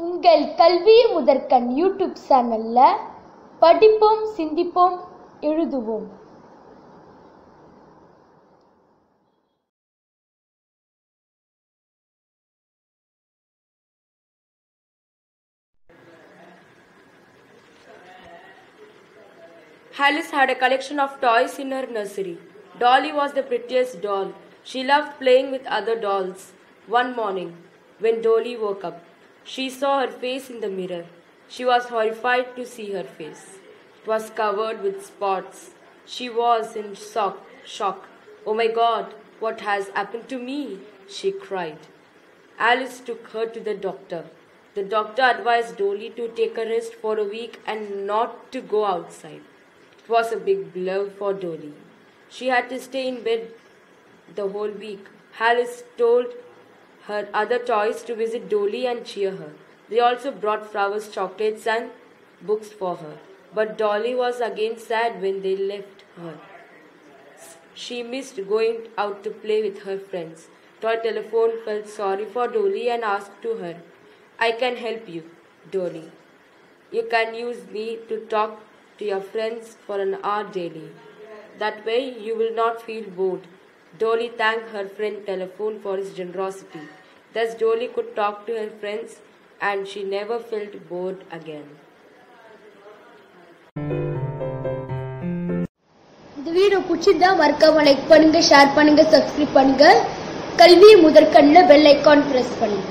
உங்கள் கல்வி முதற்கண் யூடியூப் சேனல்ல படிப்போம் சிந்திப்போம் எழுதுவோம் Alice had a collection of toys in her nursery. Dolly was the prettiest doll. She loved playing with other dolls. One morning, when Dolly woke up, she saw her face in the mirror. She was horrified to see her face. It was covered with spots. She was in shock. shock. Oh my god, what has happened to me? she cried. Alice took her to the doctor. The doctor advised Dolly to take a rest for a week and not to go outside. It was a big blow for Dolly. She had to stay in bed the whole week. Alice told her other toys to visit Dolly and cheer her. They also brought flowers, chocolates, and books for her. But Dolly was again sad when they left her. She missed going out to play with her friends. Toy Telephone felt sorry for Dolly and asked to her, I can help you, Dolly. You can use me to talk to your friends for an hour daily. That way you will not feel bored. Dolly thanked her friend Telephone for his generosity. Thus Dolly could talk to her friends and she never felt bored again. இந்த video பிடிச்சிருந்தா மறக்காம like பண்ணுங்க share பண்ணுங்க subscribe பண்ணுங்க கல்வி முதற்கண்ணில் bell icon press பண்ணுங்க